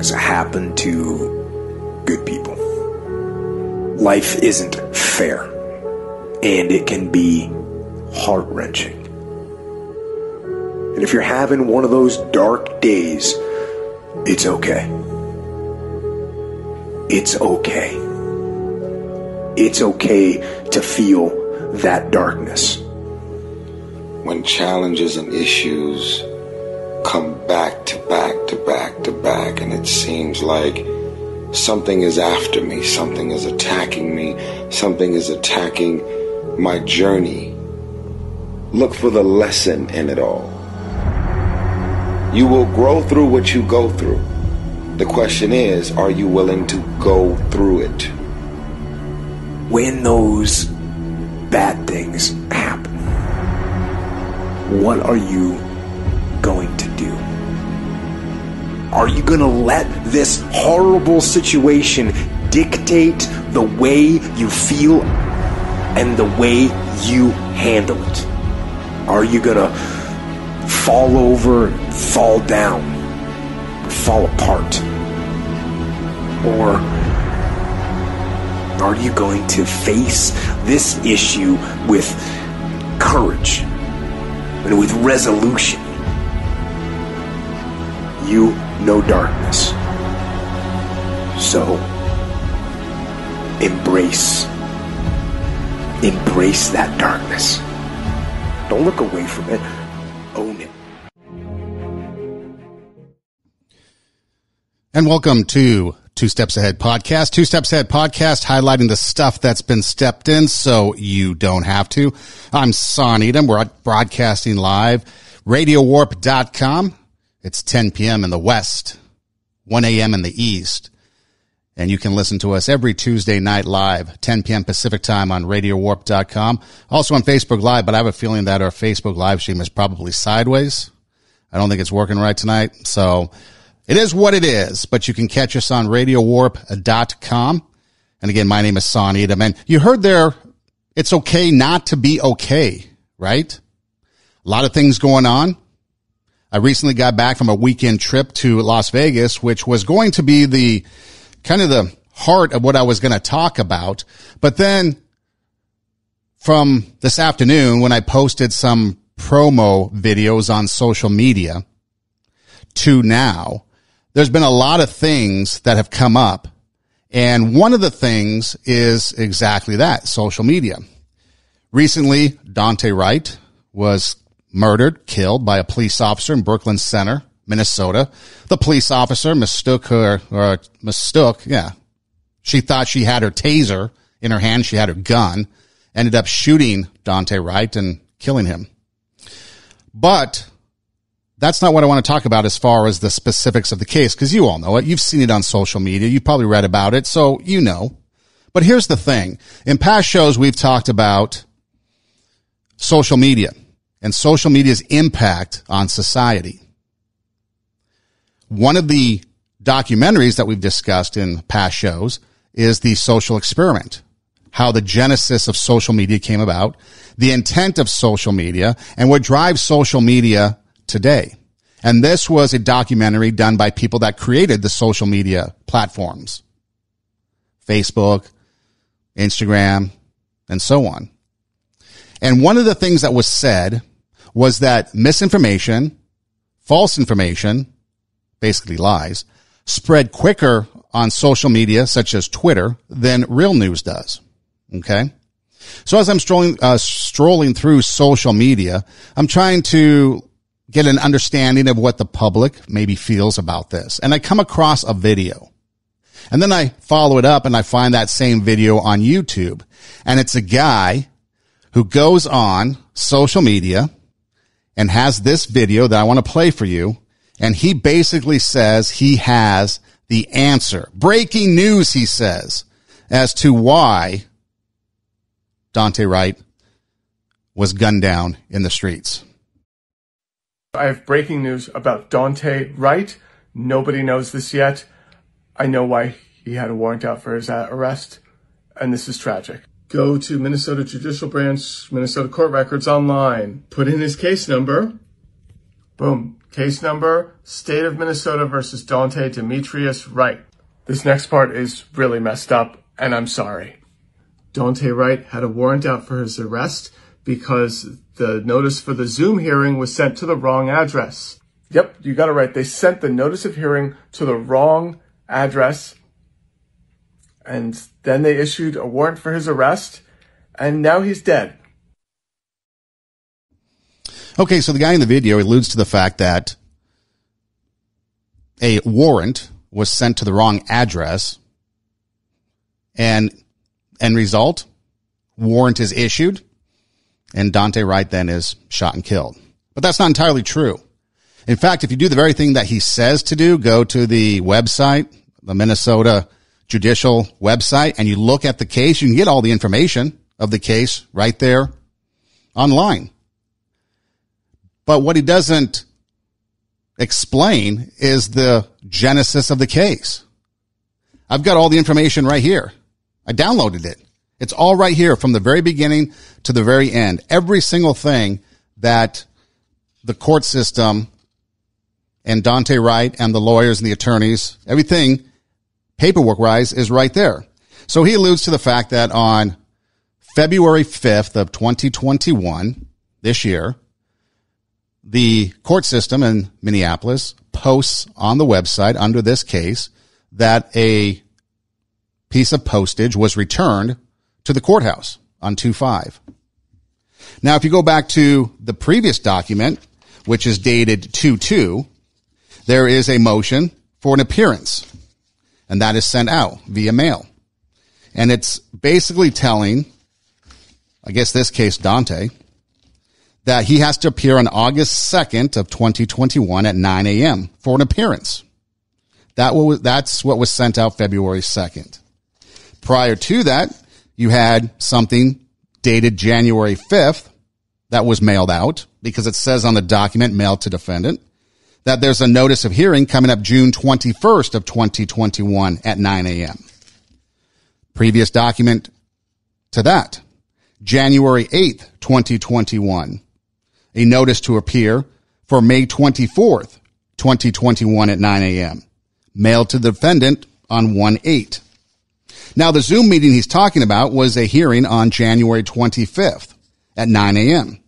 things happen to good people. Life isn't fair, and it can be heart wrenching. And if you're having one of those dark days, it's okay. It's okay. It's okay to feel that darkness. When challenges and issues come back to back to back to back, and it seems like something is after me, something is attacking me, something is attacking my journey. Look for the lesson in it all. You will grow through what you go through. The question is, are you willing to go through it? When those bad things happen, what are you going? Are you going to let this horrible situation dictate the way you feel and the way you handle it? Are you going to fall over, fall down, fall apart? Or are you going to face this issue with courage and with resolution? You know darkness. So embrace embrace that darkness. Don't look away from it. Own it. And welcome to Two Steps Ahead podcast. Two Steps Ahead podcast highlighting the stuff that's been stepped in so you don't have to. I'm Sonn Eidem. We're broadcasting live, radiowarp.com. It's 10 p.m. in the West, 1 a.m. in the East. And you can listen to us every Tuesday night live, 10 p.m. Pacific time on radiowarp.com. Also on Facebook Live, but I have a feeling that our Facebook live stream is probably sideways. I don't think it's working right tonight. So it is what it is, but you can catch us on radiowarp.com. And again, my name is Sonn Eidem. And you heard there, it's okay not to be okay, right? A lot of things going on. I recently got back from a weekend trip to Las Vegas, which was going to be the kind of the heart of what I was going to talk about. But then from this afternoon, when I posted some promo videos on social media to now, there's been a lot of things that have come up. And one of the things is exactly that social media. Recently, Daunte Wright was murdered, killed by a police officer in Brooklyn Center, Minnesota. The police officer mistook her, uh, or mistook, yeah. She thought she had her taser in her hand. She had her gun, ended up shooting Daunte Wright and killing him. But that's not what I want to talk about as far as the specifics of the case, because you all know it. You've seen it on social media. You've probably read about it, so you know. But here's the thing. In past shows, we've talked about social media and social media's impact on society. One of the documentaries that we've discussed in past shows is the social experiment, how the genesis of social media came about, the intent of social media, and what drives social media today. And this was a documentary done by people that created the social media platforms. Facebook, Instagram, and so on. And one of the things that was said was that misinformation, false information, basically lies, spread quicker on social media such as Twitter than real news does. Okay. So as I'm strolling, uh, strolling through social media, I'm trying to get an understanding of what the public maybe feels about this. And I come across a video and then I follow it up and I find that same video on YouTube and it's a guy who goes on social media and has this video that I want to play for you. And he basically says he has the answer. Breaking news, he says, as to why Daunte Wright was gunned down in the streets. I have breaking news about Daunte Wright. Nobody knows this yet. I know why he had a warrant out for his arrest, and this is tragic. Go to Minnesota Judicial Branch, Minnesota Court Records online, put in his case number. Boom. Case number State of Minnesota versus Daunte Demetrius Wright. This next part is really messed up, and I'm sorry. Daunte Wright had a warrant out for his arrest because the notice for the Zoom hearing was sent to the wrong address. Yep, you got it right. They sent the notice of hearing to the wrong address. And then they issued a warrant for his arrest, and now he's dead. Okay, so the guy in the video alludes to the fact that a warrant was sent to the wrong address and end result warrant is issued and Daunte Wright then is shot and killed. But that's not entirely true. In fact, if you do the very thing that he says to do, go to the website, the Minnesota judicial website, and you look at the case, you can get all the information of the case right there online. But what he doesn't explain is the genesis of the case. I've got all the information right here. I downloaded it. It's all right here from the very beginning to the very end. Every single thing that the court system and Daunte Wright and the lawyers and the attorneys, everything paperwork wise is right there. So he alludes to the fact that on February 5th of 2021, this year, the court system in Minneapolis posts on the website under this case that a piece of postage was returned to the courthouse on 2-5. Now, if you go back to the previous document, which is dated 2-2, there is a motion for an appearance and that is sent out via mail. And it's basically telling, I guess this case, Daunte, that he has to appear on August 2nd of 2021 at 9 a.m. for an appearance. That was, that's what was sent out February 2nd. Prior to that, you had something dated January 5th that was mailed out because it says on the document mailed to defendant that there's a notice of hearing coming up June 21st of 2021 at 9 a.m. Previous document to that, January 8th, 2021 a notice to appear for May 24th, 2021 at 9 a.m. Mailed to the defendant on 1-8. Now the Zoom meeting he's talking about was a hearing on January 25th at 9 a.m.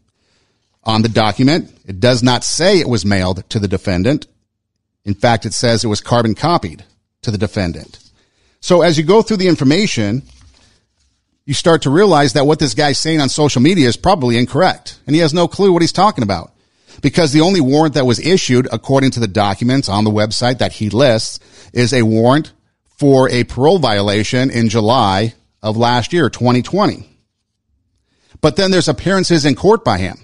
On the document, it does not say it was mailed to the defendant. In fact, it says it was carbon copied to the defendant. So as you go through the information, you start to realize that what this guy's saying on social media is probably incorrect. And he has no clue what he's talking about. Because the only warrant that was issued, according to the documents on the website that he lists, is a warrant for a parole violation in July of last year, 2020. But then there's appearances in court by him.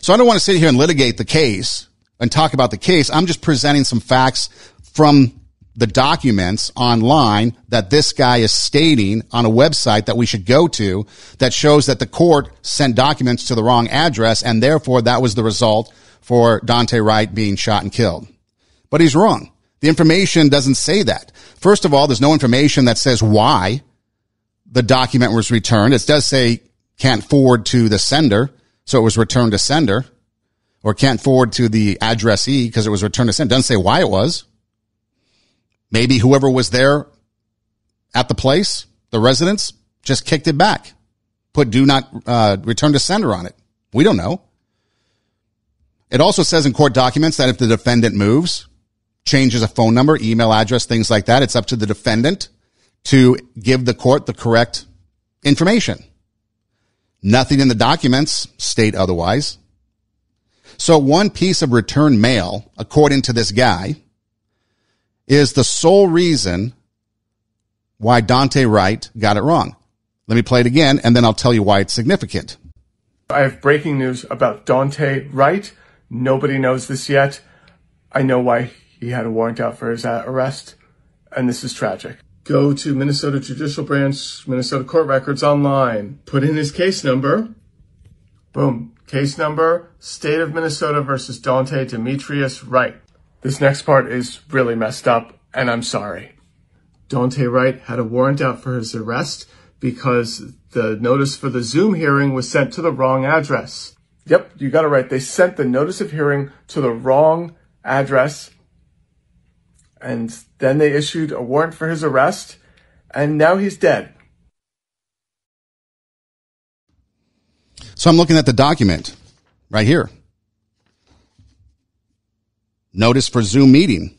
So I don't want to sit here and litigate the case and talk about the case. I'm just presenting some facts from the documents online that this guy is stating on a website that we should go to that shows that the court sent documents to the wrong address and therefore that was the result for Daunte Wright being shot and killed. But he's wrong. The information doesn't say that. First of all, there's no information that says why the document was returned. It does say can't forward to the sender. So it was returned to sender or can't forward to the addressee because it was returned to sender. Doesn't say why it was. Maybe whoever was there at the place, the residents, just kicked it back, put do not uh, return to sender on it. We don't know. It also says in court documents that if the defendant moves, changes a phone number, email address, things like that, it's up to the defendant to give the court the correct information. Nothing in the documents state otherwise. So one piece of return mail, according to this guy, is the sole reason why Daunte Wright got it wrong. Let me play it again and then I'll tell you why it's significant. I have breaking news about Daunte Wright. Nobody knows this yet. I know why he had a warrant out for his uh, arrest, and this is tragic. Go to Minnesota Judicial Branch, Minnesota Court Records online, put in his case number. Boom. Case number, State of Minnesota versus Daunte Demetrius Wright. This next part is really messed up, and I'm sorry. Daunte Wright had a warrant out for his arrest because the notice for the Zoom hearing was sent to the wrong address. Yep, you got it right. They sent the notice of hearing to the wrong address. And then they issued a warrant for his arrest. And now he's dead. So I'm looking at the document right here. Notice for Zoom meeting.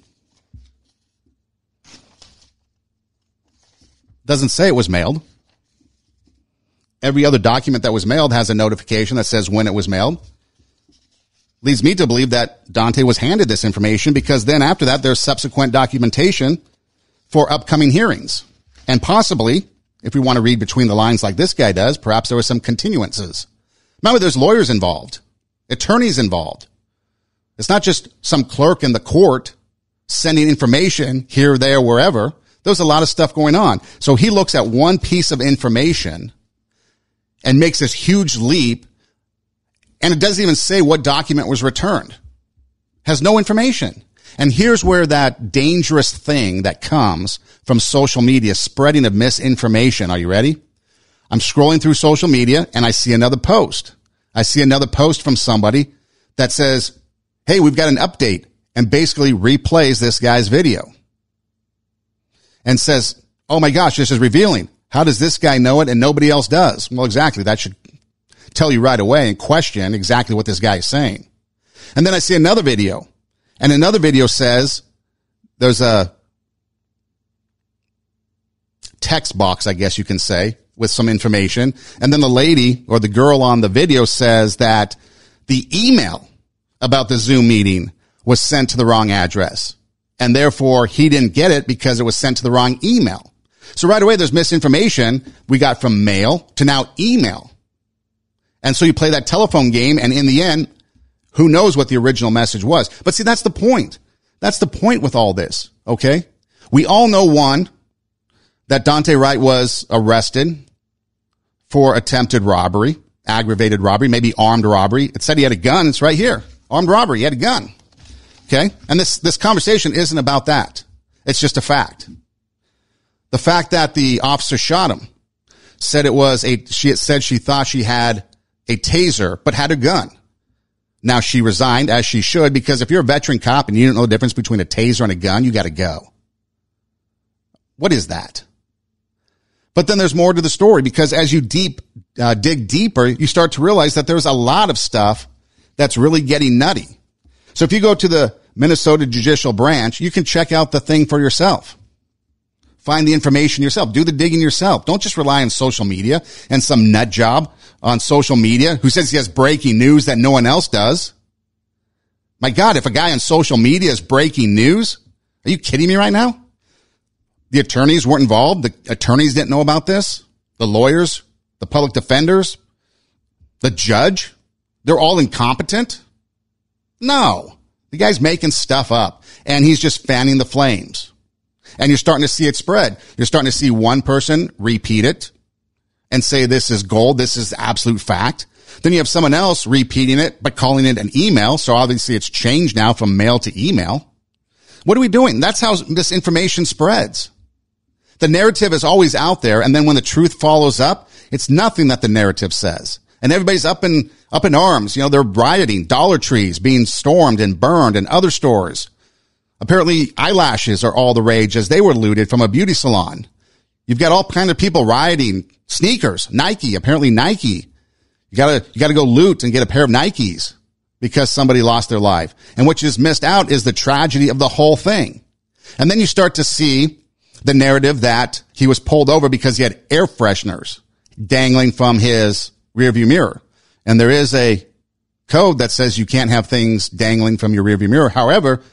Doesn't say it was mailed. Every other document that was mailed has a notification that says when it was mailed. Leads me to believe that Daunte was handed this information because then after that, there's subsequent documentation for upcoming hearings. And possibly, if we want to read between the lines like this guy does, perhaps there were some continuances. Remember, there's lawyers involved, attorneys involved. It's not just some clerk in the court sending information here, there, wherever. There's a lot of stuff going on. So he looks at one piece of information and makes this huge leap. And it doesn't even say what document was returned. Has no information. And here's where that dangerous thing that comes from social media, spreading of misinformation. Are you ready? I'm scrolling through social media and I see another post. I see another post from somebody that says, Hey, we've got an update and basically replays this guy's video and says, Oh my gosh, this is revealing. How does this guy know it and nobody else does? Well, exactly. That should tell you right away and question exactly what this guy is saying. And then I see another video and another video says there's a text box, I guess you can say, with some information. And then the lady or the girl on the video says that the email about the Zoom meeting was sent to the wrong address. And therefore he didn't get it because it was sent to the wrong email. So right away, there's misinformation we got from mail to now email. And so you play that telephone game. And in the end, who knows what the original message was? But see, that's the point. That's the point with all this. Okay. We all know one, that Daunte Wright was arrested for attempted robbery, aggravated robbery, maybe armed robbery. It said he had a gun. It's right here. Armed robbery. He had a gun. Okay. And this, this conversation isn't about that. It's just a fact. The fact that the officer shot him said it was a, she said she thought she had a taser, but had a gun. Now she resigned as she should because if you're a veteran cop and you don't know the difference between a taser and a gun, you got to go. What is that? But then there's more to the story because as you deep uh, dig deeper, you start to realize that there's a lot of stuff that's really getting nutty. So if you go to the Minnesota Judicial Branch, you can check out the thing for yourself. Find the information yourself. Do the digging yourself. Don't just rely on social media and some nut job on social media who says he has breaking news that no one else does. My God, if a guy on social media is breaking news, are you kidding me right now? The attorneys weren't involved. The attorneys didn't know about this. The lawyers, the public defenders, the judge, they're all incompetent. No, the guy's making stuff up and he's just fanning the flames. And you're starting to see it spread. You're starting to see one person repeat it and say this is gold. This is absolute fact. Then you have someone else repeating it, but calling it an email. So obviously it's changed now from mail to email. What are we doing? That's how this information spreads. The narrative is always out there. And then when the truth follows up, it's nothing that the narrative says. And everybody's up in, up in arms. You know, they're rioting, Dollar Trees being stormed and burned and other stores. Apparently eyelashes are all the rage as they were looted from a beauty salon. You've got all kind of people rioting, sneakers, Nike, apparently Nike. You gotta, you gotta go loot and get a pair of Nikes because somebody lost their life. And what you just missed out is the tragedy of the whole thing. And then you start to see the narrative that he was pulled over because he had air fresheners dangling from his rearview mirror. And there is a code that says you can't have things dangling from your rearview mirror. However,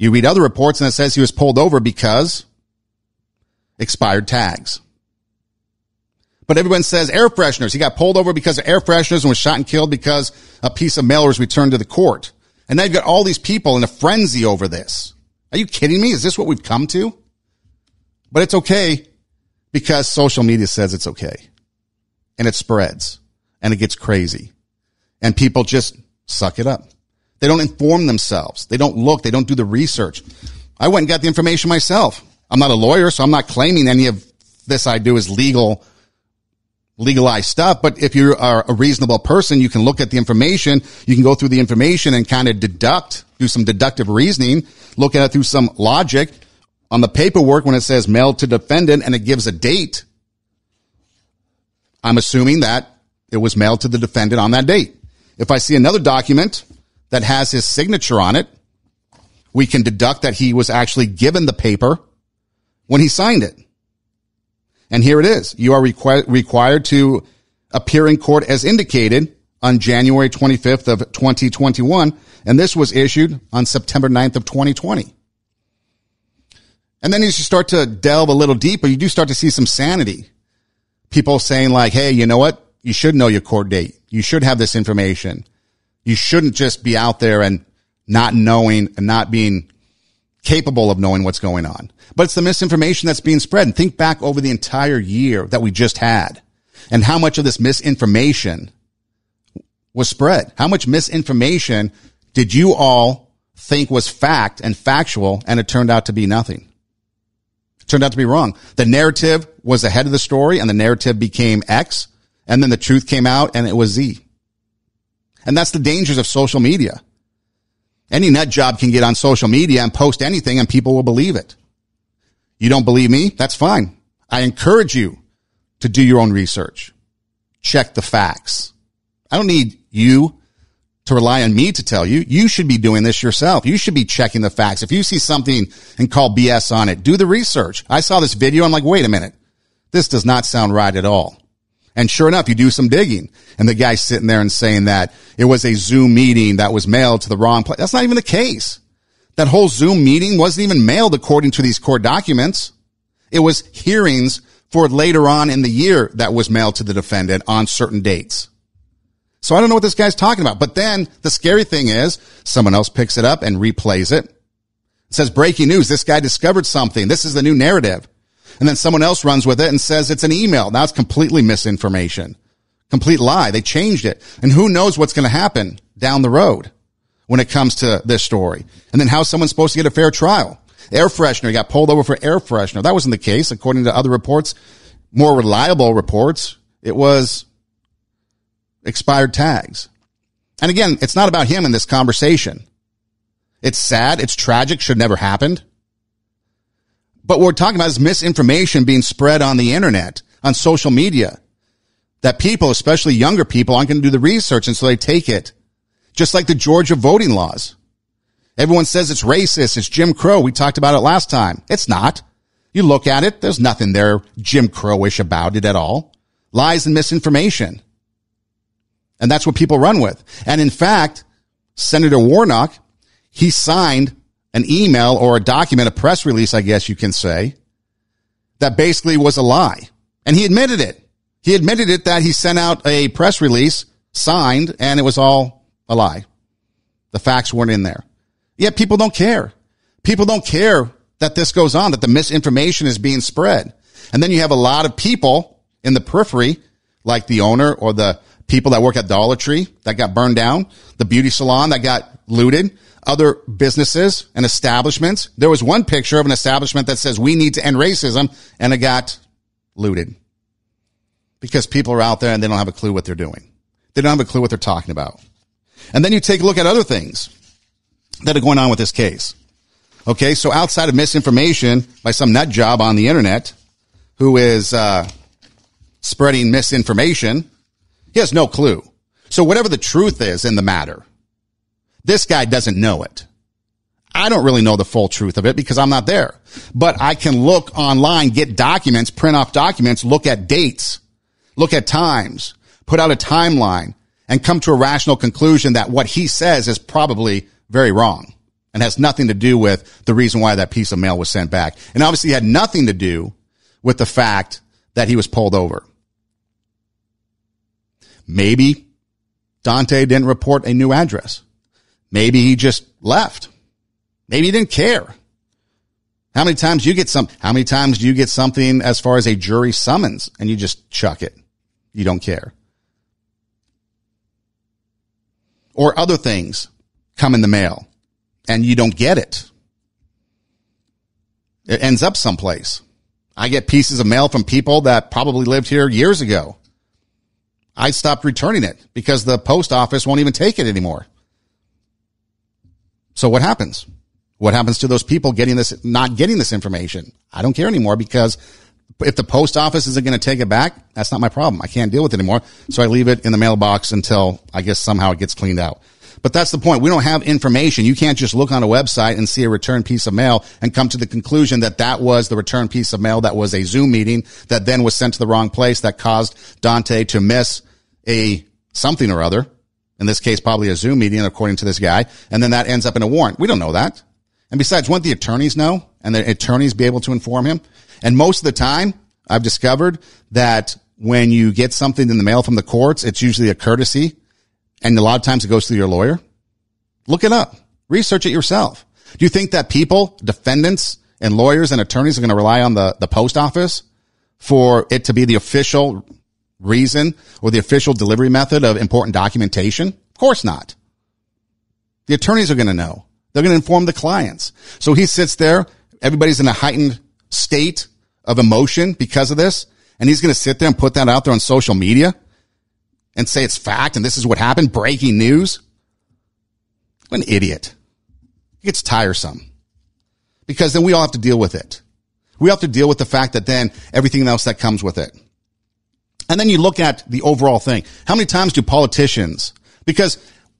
you read other reports and it says he was pulled over because expired tags. But everyone says air fresheners. He got pulled over because of air fresheners and was shot and killed because a piece of mail was returned to the court. And now you've got all these people in a frenzy over this. Are you kidding me? Is this what we've come to? But it's okay because social media says it's okay. And it spreads and it gets crazy. And people just suck it up. They don't inform themselves. They don't look. They don't do the research. I went and got the information myself. I'm not a lawyer, so I'm not claiming any of this I do is legal legalized stuff. But if you are a reasonable person, you can look at the information. You can go through the information and kind of deduct, do some deductive reasoning, look at it through some logic on the paperwork when it says mailed to defendant and it gives a date. I'm assuming that it was mailed to the defendant on that date. If I see another document that has his signature on it, we can deduct that he was actually given the paper when he signed it. And here it is. You are requ- required to appear in court as indicated on January 25th of 2021. And this was issued on September 9th of 2020. And then as you start to delve a little deeper, you do start to see some sanity. People saying like, Hey, you know what? You should know your court date. You should have this information. You shouldn't just be out there and not knowing and not being capable of knowing what's going on. But it's the misinformation that's being spread. And think back over the entire year that we just had and how much of this misinformation was spread. How much misinformation did you all think was fact and factual and it turned out to be nothing? It turned out to be wrong. The narrative was ahead of the story and the narrative became X and then the truth came out and it was Z. And that's the dangers of social media. Any nut job can get on social media and post anything and people will believe it. You don't believe me? That's fine. I encourage you to do your own research. Check the facts. I don't need you to rely on me to tell you. You should be doing this yourself. You should be checking the facts. If you see something and call BS on it, do the research. I saw this video. I'm like, wait a minute. This does not sound right at all. And sure enough, you do some digging and the guy's sitting there and saying that it was a Zoom meeting that was mailed to the wrong place. That's not even the case. That whole Zoom meeting wasn't even mailed according to these court documents. It was hearings for later on in the year that was mailed to the defendant on certain dates. So I don't know what this guy's talking about. But then the scary thing is someone else picks it up and replays it. It says breaking news. This guy discovered something. This is the new narrative. And then someone else runs with it and says it's an email. Now it's completely misinformation. Complete lie. They changed it. And who knows what's going to happen down the road when it comes to this story. And then how someone's supposed to get a fair trial. Air freshener got pulled over for air freshener. That wasn't the case. According to other reports, more reliable reports, it was expired tags. And again, it's not about him in this conversation. It's sad. It's tragic. Should never happened. But what we're talking about is misinformation being spread on the internet, on social media, that people, especially younger people, aren't going to do the research. And so they take it. Just like the Georgia voting laws. Everyone says it's racist. It's Jim Crow. We talked about it last time. It's not. You look at it. There's nothing there Jim Crowish about it at all. Lies and misinformation. And that's what people run with. And in fact, Senator Warnock, he signed an email or a document, a press release, I guess you can say, that basically was a lie. And he admitted it. He admitted it that he sent out a press release signed and it was all a lie. The facts weren't in there. Yet people don't care. People don't care that this goes on, that the misinformation is being spread. And then you have a lot of people in the periphery, like the owner or the people that work at Dollar Tree that got burned down, the beauty salon that got looted, other businesses and establishments. There was one picture of an establishment that says we need to end racism and it got looted because people are out there and they don't have a clue what they're doing. They don't have a clue what they're talking about. And then you take a look at other things that are going on with this case. Okay. So outside of misinformation by some nut job on the internet who is, uh, spreading misinformation, he has no clue. So whatever the truth is in the matter, this guy doesn't know it. I don't really know the full truth of it because I'm not there, but I can look online, get documents, print off documents, look at dates, look at times, put out a timeline and come to a rational conclusion that what he says is probably very wrong and has nothing to do with the reason why that piece of mail was sent back. And obviously had nothing to do with the fact that he was pulled over. Maybe Daunte didn't report a new address. Maybe he just left. Maybe he didn't care. How many times do you get some, how many times do you get something as far as a jury summons and you just chuck it? You don't care. Or other things come in the mail and you don't get it. It ends up someplace. I get pieces of mail from people that probably lived here years ago I stopped returning it because the post office won't even take it anymore. So what happens? What happens to those people getting this, not getting this information? I don't care anymore because if the post office isn't going to take it back, that's not my problem. I can't deal with it anymore. So I leave it in the mailbox until I guess somehow it gets cleaned out. But that's the point. We don't have information. You can't just look on a website and see a return piece of mail and come to the conclusion that that was the return piece of mail that was a Zoom meeting that then was sent to the wrong place that caused Daunte to miss a something or other. In this case, probably a Zoom meeting, according to this guy. And then that ends up in a warrant. We don't know that. And besides, wouldn't the attorneys know and the attorneys be able to inform him? And most of the time, I've discovered that when you get something in the mail from the courts, it's usually a courtesy. And a lot of times it goes through your lawyer. Look it up. Research it yourself. Do you think that people, defendants and lawyers and attorneys are going to rely on the, the post office for it to be the official reason or the official delivery method of important documentation? Of course not. The attorneys are going to know. They're going to inform the clients. So he sits there. Everybody's in a heightened state of emotion because of this. And he's going to sit there and put that out there on social media and say it's fact and this is what happened. Breaking news. What an idiot. It gets tiresome because then we all have to deal with it. We have to deal with the fact that then everything else that comes with it. And then you look at the overall thing. How many times do politicians, because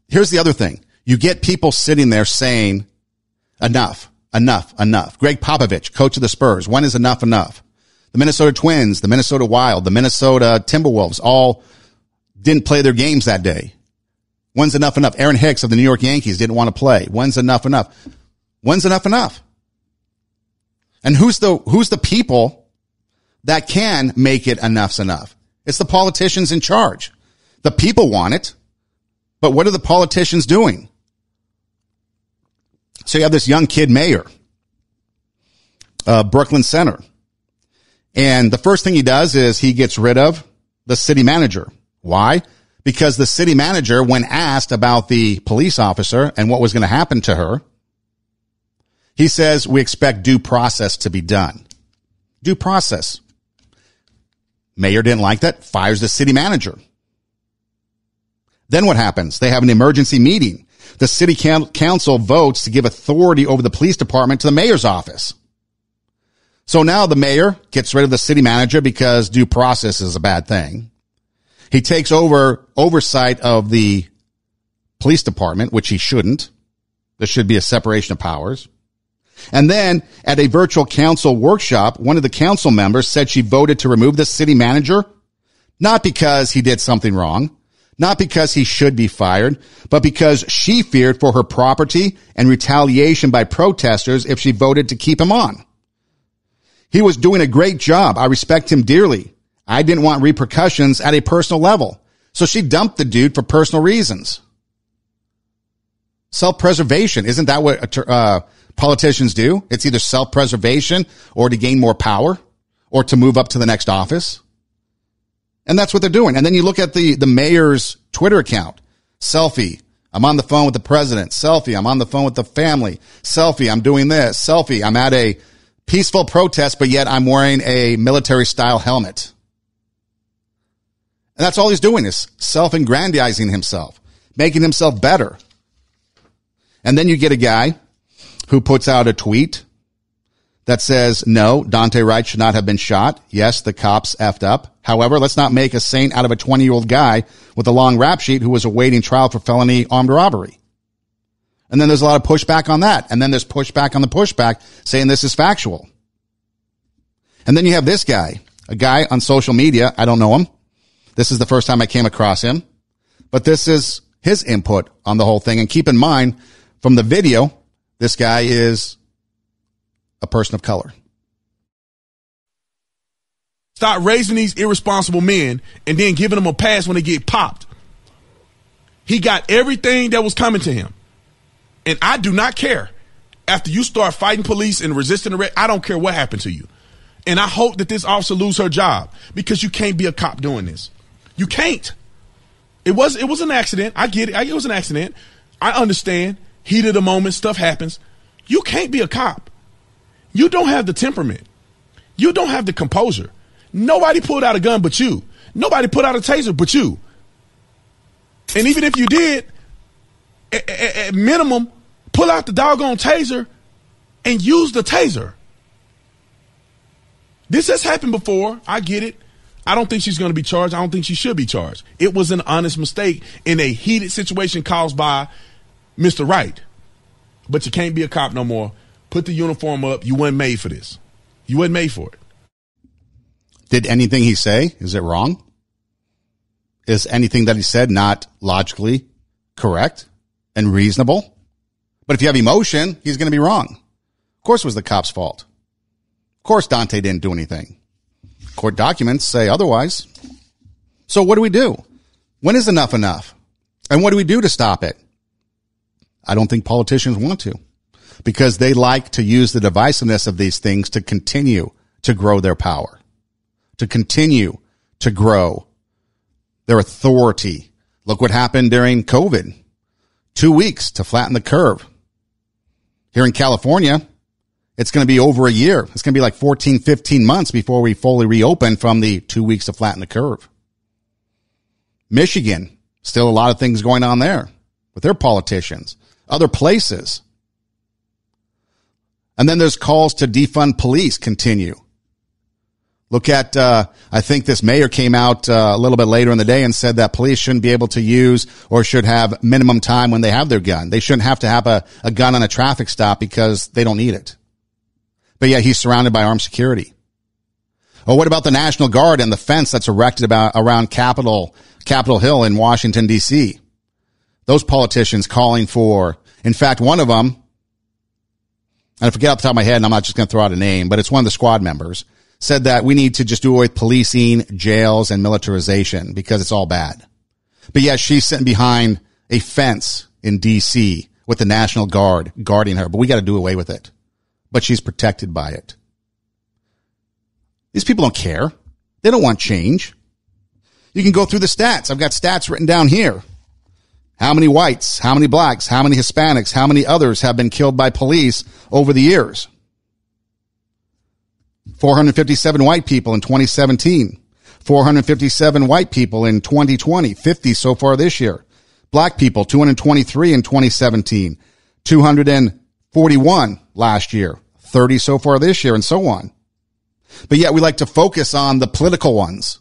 here's the other thing. You get people sitting there saying enough, enough, enough. Gregg Popovich, coach of the Spurs. When is enough enough? The Minnesota Twins, the Minnesota Wild, the Minnesota Timberwolves all didn't play their games that day. When's enough enough? Aaron Hicks of the New York Yankees didn't want to play. When's enough enough? When's enough enough? And who's the, who's the people that can make it enough's enough? It's the politicians in charge. The people want it, but what are the politicians doing? So you have this young kid mayor, uh, Brooklyn Center. And the first thing he does is he gets rid of the city manager. Why? Because the city manager, when asked about the police officer and what was going to happen to her, he says, we expect due process to be done. Due process. Mayor didn't like that, fires the city manager. Then what happens? They have an emergency meeting. The city council votes to give authority over the police department to the mayor's office. So now the mayor gets rid of the city manager because due process is a bad thing. He takes over oversight of the police department, which he shouldn't. There should be a separation of powers. And then at a virtual council workshop, one of the council members said she voted to remove the city manager, not because he did something wrong, not because he should be fired, but because she feared for her property and retaliation by protesters if she voted to keep him on. He was doing a great job. I respect him dearly. I didn't want repercussions at a personal level. So she dumped the dude for personal reasons. Self-preservation. Isn't that what uh, politicians do? It's either self-preservation or to gain more power or to move up to the next office. And that's what they're doing. And then you look at the, the mayor's Twitter account. Selfie. I'm on the phone with the president. Selfie. I'm on the phone with the family. Selfie. I'm doing this. Selfie. I'm at a peaceful protest, but yet I'm wearing a military style helmet. And that's all he's doing is self-aggrandizing himself, making himself better. And then you get a guy who puts out a tweet that says, no, Daunte Wright should not have been shot. Yes, the cops effed up. However, let's not make a saint out of a 20 year old guy with a long rap sheet who was awaiting trial for felony armed robbery. And then there's a lot of pushback on that. And then there's pushback on the pushback saying this is factual. And then you have this guy, a guy on social media. I don't know him. This is the first time I came across him, but this is his input on the whole thing. And keep in mind from the video, this guy is a person of color. Stop raising these irresponsible men and then giving them a pass when they get popped. He got everything that was coming to him. And I do not care. After you start fighting police and resisting arrest, I don't care what happened to you. And I hope that this officer lose her job because you can't be a cop doing this. You can't. It was it was an accident. I get it. I, It was an accident. I understand. Heat of the moment, stuff happens. You can't be a cop. You don't have the temperament. You don't have the composure. Nobody pulled out a gun but you. Nobody put out a taser but you. And even if you did, at, at, at minimum, pull out the doggone taser and use the taser. This has happened before. I get it. I don't think she's going to be charged. I don't think she should be charged. It was an honest mistake in a heated situation caused by Mr. Wright. But you can't be a cop no more. Put the uniform up. You weren't made for this. You weren't made for it. Did anything he say, is it wrong? Is anything that he said not logically correct and reasonable? But if you have emotion, he's going to be wrong. Of course it was the cop's fault. Of course Daunte didn't do anything. Court documents say otherwise. So what do we do? When is enough enough? And what do we do to stop it? I don't think politicians want to because they like to use the divisiveness of these things to continue to grow their power, to continue to grow their authority. Look what happened during COVID. Two weeks to flatten the curve. Here in California, it's going to be over a year. It's going to be like 14, 15 months before we fully reopen from the two weeks to flatten the curve. Michigan, still a lot of things going on there with their politicians, other places. And then there's calls to defund police continue. Look at, uh, I think this mayor came out uh, a little bit later in the day and said that police shouldn't be able to use or should have minimum time when they have their gun. They shouldn't have to have a, a gun on a traffic stop because they don't need it. But yet he's surrounded by armed security. Or what about the National Guard and the fence that's erected about around Capitol, Capitol Hill in Washington, D.C.? Those politicians calling for, in fact, one of them, and I forget off the top of my head, and I'm not just going to throw out a name, but it's one of the squad members said that we need to just do away with policing, jails, and militarization because it's all bad. But yet she's sitting behind a fence in DC with the National Guard guarding her, but we got to do away with it. But she's protected by it. These people don't care. They don't want change. You can go through the stats. I've got stats written down here. How many whites, how many blacks, how many Hispanics, how many others have been killed by police over the years? 457 white people in 2017. 457 white people in 2020. 50 so far this year. Black people, 223 in 2017. 241 last year. 30 so far this year and so on. But yet we like to focus on the political ones.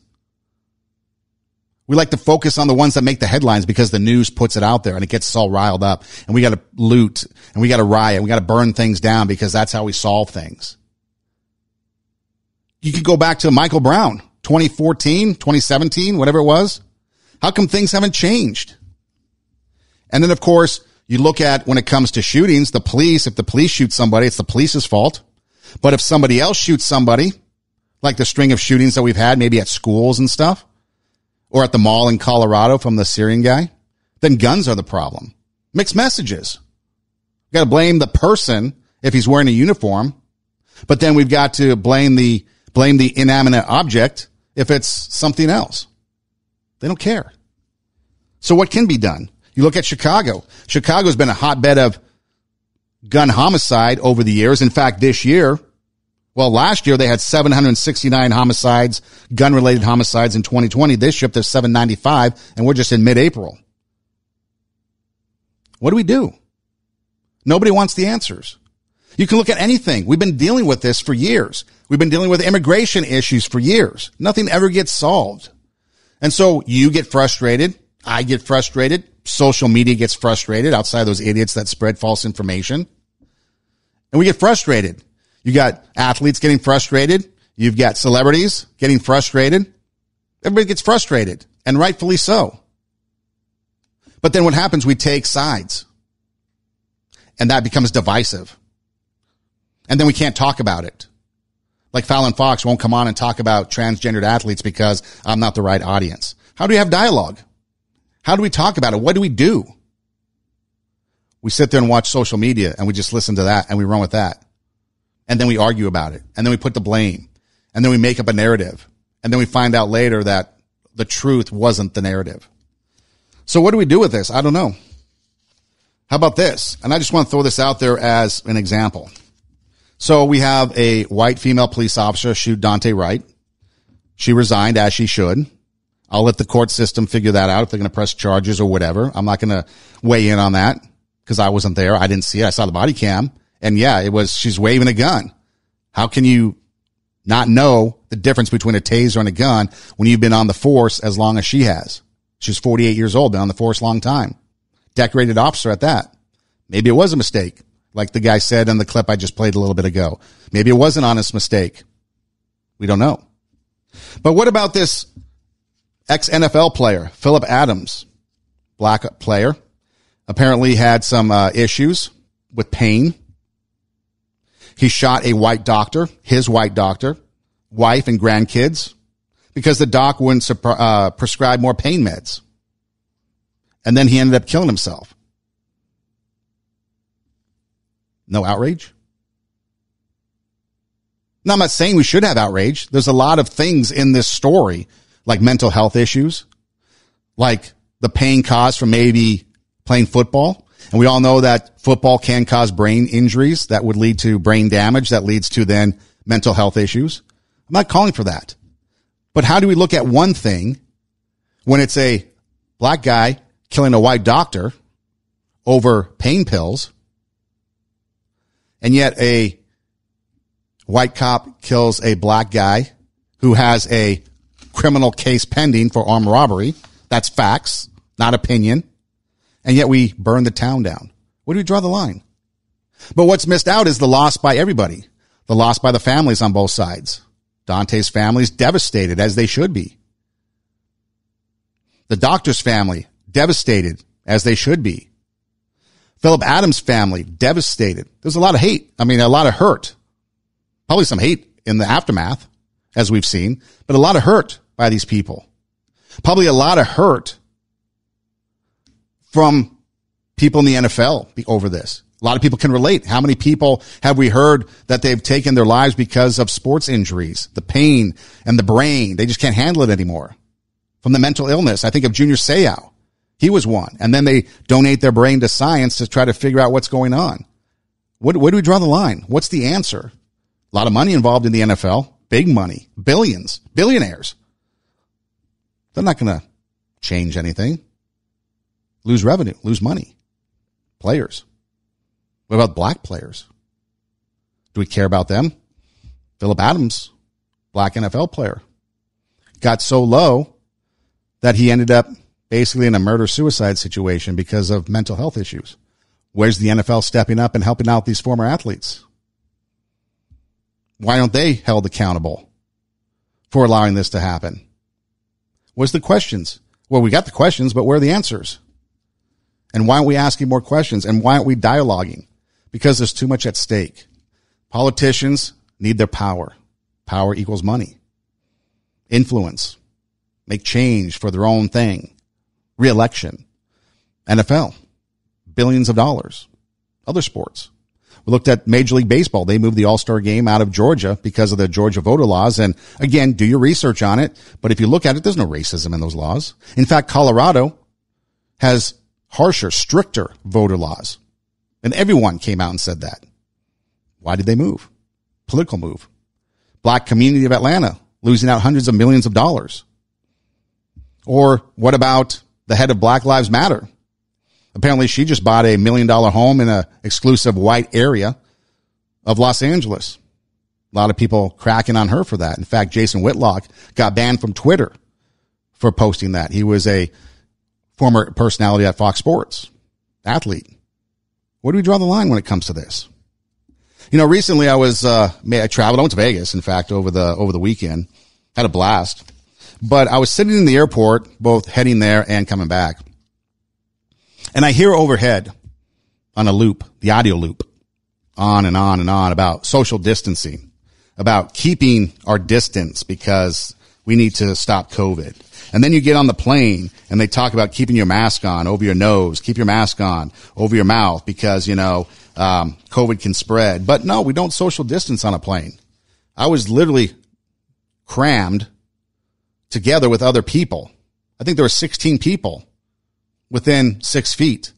We like to focus on the ones that make the headlines because the news puts it out there and it gets us all riled up and we got to loot and we got to riot and we got to burn things down because that's how we solve things. You could go back to Michael Brown, 2014, 2017, whatever it was. How come things haven't changed? And then, of course, you look at when it comes to shootings, the police, if the police shoot somebody, it's the police's fault. But if somebody else shoots somebody, like the string of shootings that we've had, maybe at schools and stuff, or at the mall in Colorado from the Syrian guy, then guns are the problem. Mixed messages. We've got to blame the person if he's wearing a uniform, but then we've got to blame the blame the inanimate object if it's something else. They don't care. So what can be done? You look at Chicago. Chicago's been a hotbed of gun homicide over the years. In fact, this year, well, last year they had 769 homicides, gun related homicides in 2020. This year there's 795 and we're just in mid April. What do we do? Nobody wants the answers. You can look at anything. We've been dealing with this for years. We've been dealing with immigration issues for years. Nothing ever gets solved. And so you get frustrated. I get frustrated. Social media gets frustrated outside of those idiots that spread false information. And we get frustrated. You got athletes getting frustrated. You've got celebrities getting frustrated. Everybody gets frustrated and rightfully so. But then what happens? We take sides and that becomes divisive. And then we can't talk about it. Like Fallon Fox won't come on and talk about transgendered athletes because I'm not the right audience. How do we have dialogue? How do we talk about it? What do we do? We sit there and watch social media and we just listen to that and we run with that. And then we argue about it. And then we put the blame. And then we make up a narrative. And then we find out later that the truth wasn't the narrative. So what do we do with this? I don't know. How about this? And I just want to throw this out there as an example. So we have a white female police officer shoot Dante Wright. She resigned as she should. I'll let the court system figure that out if they're going to press charges or whatever. I'm not going to weigh in on that because I wasn't there. I didn't see it. I saw the body cam and yeah, it was, she's waving a gun. How can you not know the difference between a taser and a gun when you've been on the force as long as she has? She's 48 years old, been on the force a long time. Decorated officer at that. Maybe it was a mistake, like the guy said in the clip I just played a little bit ago. Maybe it was an honest mistake. We don't know. But what about this ex NFL player, Philip Adams, black player, apparently had some uh, issues with pain. He shot a white doctor, his white doctor, wife and grandkids, because the doc wouldn't uh, prescribe more pain meds. And then he ended up killing himself. No outrage? Now, I'm not saying we should have outrage. There's a lot of things in this story, like mental health issues, like the pain caused from maybe playing football. And we all know that football can cause brain injuries that would lead to brain damage that leads to then mental health issues. I'm not calling for that. But how do we look at one thing when it's a black guy killing a white doctor over pain pills and yet a white cop kills a black guy who has a criminal case pending for armed robbery. That's facts, not opinion. And yet we burn the town down. Where do we draw the line? But what's missed out is the loss by everybody, the loss by the families on both sides. Daunte's family is devastated as they should be. The doctor's family devastated as they should be. Philip Adams' family devastated. There's a lot of hate. I mean, a lot of hurt. Probably some hate in the aftermath, as we've seen, but a lot of hurt by these people. Probably a lot of hurt from people in the NFL over this. A lot of people can relate. How many people have we heard that they've taken their lives because of sports injuries, the pain and the brain? They just can't handle it anymore. From the mental illness, I think of Junior Seau. He was one. And then they donate their brain to science to try to figure out what's going on. What, where do we draw the line? What's the answer? A lot of money involved in the NFL. Big money. Billions. Billionaires. They're not going to change anything. Lose revenue. Lose money. Players. What about black players? Do we care about them? Philip Adams, black NFL player, got so low that he ended up basically in a murder suicide situation because of mental health issues. Where's the NFL stepping up and helping out these former athletes? Why aren't they held accountable for allowing this to happen? What's the questions? Well, we got the questions, but where are the answers? And why aren't we asking more questions? And why aren't we dialoguing? Because there's too much at stake. Politicians need their power. Power equals money. Influence. Make change for their own thing reelection. NFL, billions of dollars. Other sports. We looked at Major League Baseball. They moved the All-Star game out of Georgia because of the Georgia voter laws. And again, do your research on it. But if you look at it, there's no racism in those laws. In fact, Colorado has harsher, stricter voter laws. And everyone came out and said that. Why did they move? Political move. Black community of Atlanta losing out hundreds of millions of dollars. Or what about the head of Black Lives Matter. Apparently she just bought a million dollar home in an exclusive white area of Los Angeles. A lot of people cracking on her for that. In fact, Jason Whitlock got banned from Twitter for posting that. He was a former personality at Fox Sports, athlete. Where do we draw the line when it comes to this? You know, recently I was, uh, I traveled, I went to Vegas, in fact, over the, over the weekend. Had a blast. But I was sitting in the airport, both heading there and coming back. And I hear overhead on a loop, the audio loop, on and on and on about social distancing, about keeping our distance because we need to stop COVID. And then you get on the plane and they talk about keeping your mask on over your nose, keep your mask on over your mouth because, you know, um, COVID can spread. But no, we don't social distance on a plane. I was literally crammed together with other people. I think there were 16 people within six feet.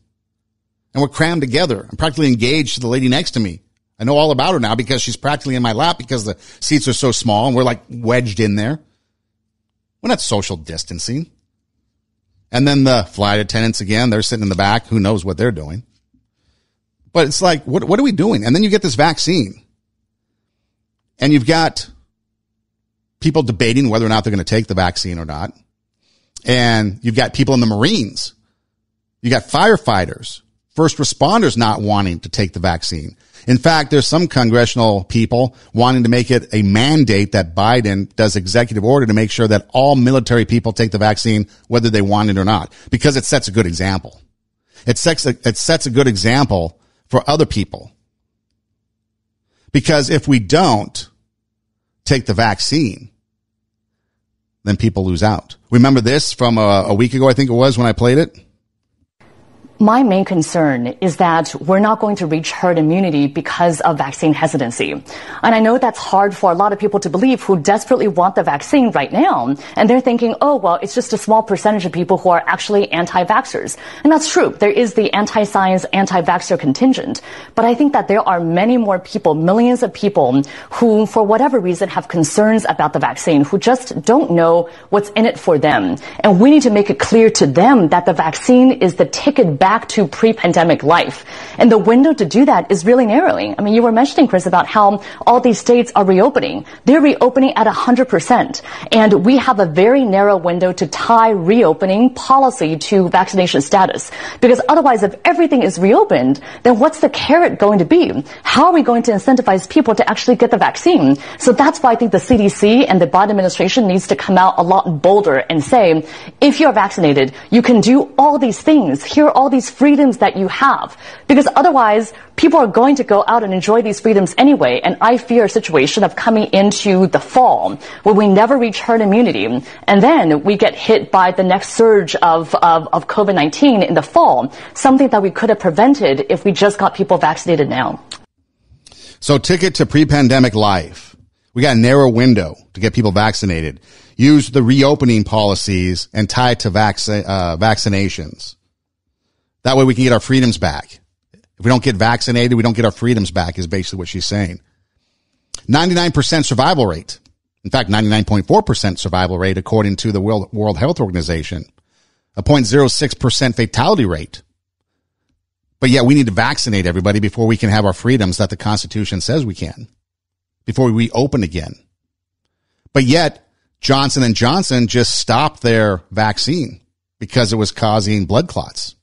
And we're crammed together. I'm practically engaged to the lady next to me. I know all about her now because she's practically in my lap because the seats are so small and we're like wedged in there. We're not social distancing. And then the flight attendants again, they're sitting in the back. Who knows what they're doing? But it's like, what, what are we doing? And then you get this vaccine and you've got people debating whether or not they're going to take the vaccine or not. And you've got people in the Marines. You got firefighters, first responders not wanting to take the vaccine. In fact, there's some congressional people wanting to make it a mandate that Biden does executive order to make sure that all military people take the vaccine, whether they want it or not, because it sets a good example. It sets a, it sets a good example for other people. Because if we don't take the vaccine, then people lose out. Remember this from a, a week ago, I think it was when I played it? My main concern is that we're not going to reach herd immunity because of vaccine hesitancy. And I know that's hard for a lot of people to believe who desperately want the vaccine right now. And they're thinking, oh, well, it's just a small percentage of people who are actually anti-vaxxers. And that's true. There is the anti-science, anti-vaxxer contingent. But I think that there are many more people, millions of people who, for whatever reason, have concerns about the vaccine, who just don't know what's in it for them. And we need to make it clear to them that the vaccine is the ticket back back to pre-pandemic life. And the window to do that is really narrowing. I mean, you were mentioning, Chris, about how all these states are reopening. They're reopening at 100%. And we have a very narrow window to tie reopening policy to vaccination status. Because otherwise, if everything is reopened, then what's the carrot going to be? How are we going to incentivize people to actually get the vaccine? So that's why I think the CDC and the Biden administration needs to come out a lot bolder and say, if you're vaccinated, you can do all these things. Here are all these these freedoms that you have. Because otherwise, people are going to go out and enjoy these freedoms anyway. And I fear a situation of coming into the fall where we never reach herd immunity. And then we get hit by the next surge of, of, of COVID-19 in the fall. Something that we could have prevented if we just got people vaccinated now. So ticket to pre-pandemic life. We got a narrow window to get people vaccinated. Use the reopening policies and tie to vac- uh, vaccinations. That way we can get our freedoms back. If we don't get vaccinated, we don't get our freedoms back is basically what she's saying. 99% survival rate. In fact, 99.4% survival rate according to the World, World Health Organization. A 0.06% fatality rate. But yet we need to vaccinate everybody before we can have our freedoms that the Constitution says we can. Before we reopen again. But yet Johnson and Johnson just stopped their vaccine because it was causing blood clots.